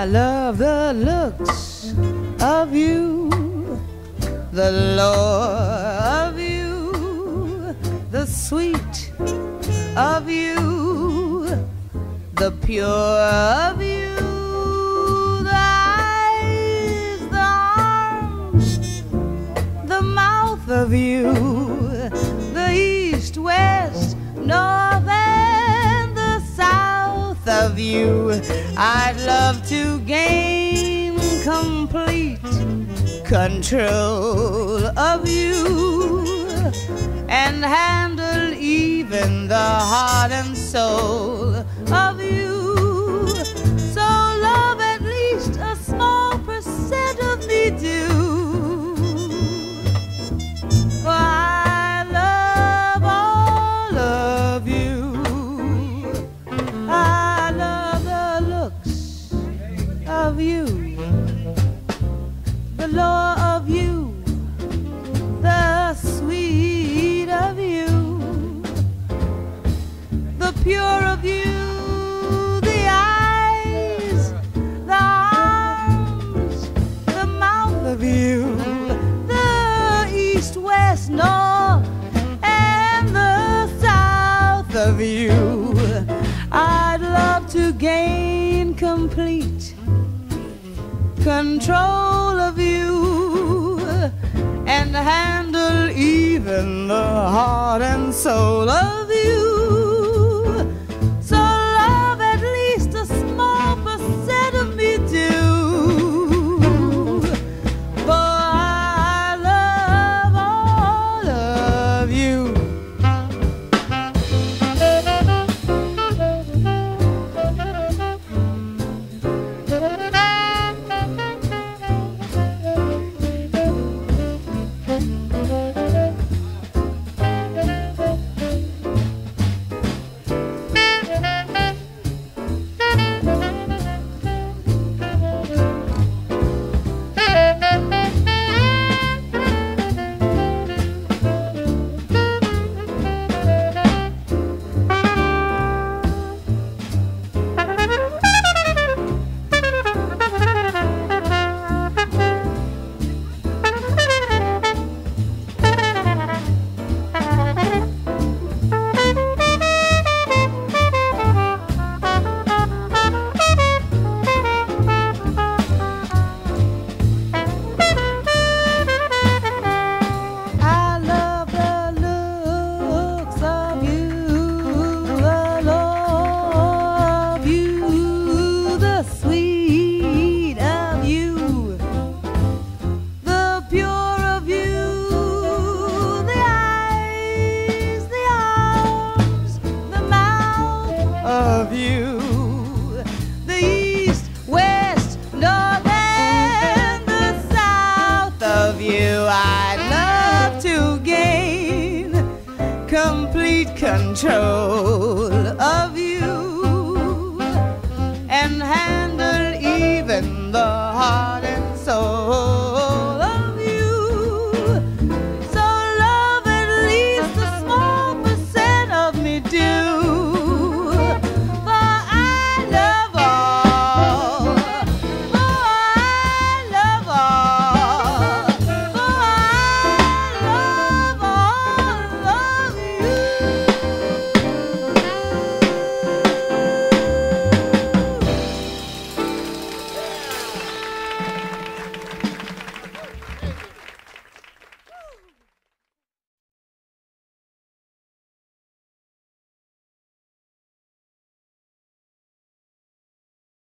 I love the looks of you, the lure of you, the sweet of you, the pure of you, the eyes, the arms, the mouth of you, the east, west, north, and the south of you. I'd love to gain complete control of you and handle even the heart and soul of you, the lure of you, the sweet of you, the pure of you, the eyes, the arms, the mouth of you, the east, west, north, and the south of you. I'd love to gain complete control of you and handle even the heart and soul of control.